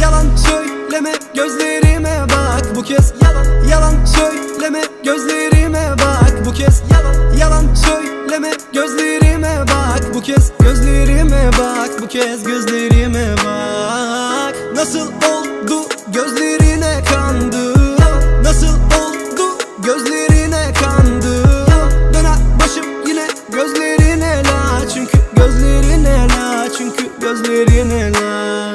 Yalan söyleme gözlerime bak bu kez. Yalan yalan söyleme gözlerime gözlerime bak. Nasıl oldu gözlerine kandım Nasıl oldu gözlerine kandım Döner başım yine gözlerine la. Çünkü gözlerine la Çünkü gözlerine la.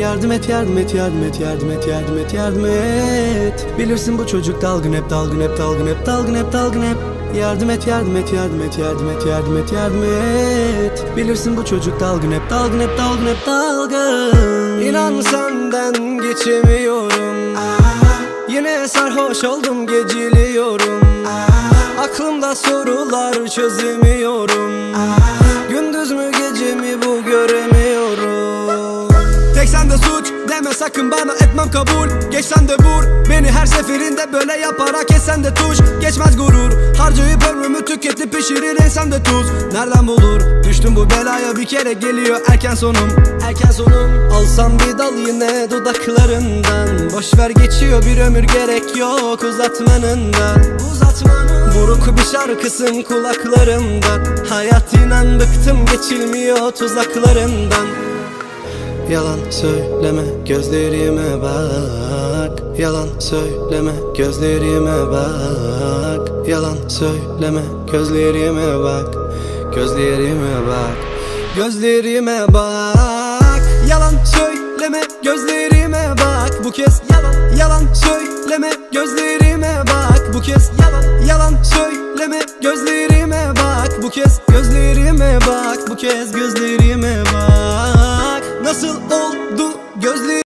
Yardım et yardım et yardım et yardım et yardım et yardım et. Bilirsin bu çocuk dalgın hep dalgın hep dalgın hep dalgın hep dalgın hep Yardım et yardım et yardım et yardım et yardım et yardım et. Bilirsin bu çocuk dalgın hep dalgın hep dalgın hep dalgın. İnan senden geçemiyorum. Yine sarhoş oldum geciliyorum. Aklımda sorular çözemiyorum. Gündüz mü gece mi bu göremiyorum. Tek sende suç deme sakın bana etmem kabul. Geç sen de vur beni her seferinde böyle yaparak esen de tuş. Geçmez gurur. Harcayıp ömrümü tüketip pişirir ensem de tuz. Nereden bulur? Düştüm bu belaya bir kere geliyor erken sonum. Erken sonum. Alsam bir dal yine dudaklarından. Boş ver geçiyor bir ömür gerek yok uzatmanından. Uzatmanın. Buruk bir şarkısın kulaklarımda Hayat inan bıktım geçilmiyor tuzaklarından Yalan söyleme gözlerime bak. Yalan söyleme gözlerime bak. Yalan söyleme gözlerime bak. Gözlerime bak. Gözlerime bak. Yalan söyleme gözlerime bak. Bu kez yalan yalan söyleme gözlerime bak. Bu kez yalan yalan söyleme gözlerime bak. Bu kez gözlerime bak. Bu kez gözlerime bak Nasıl oldu gözlerim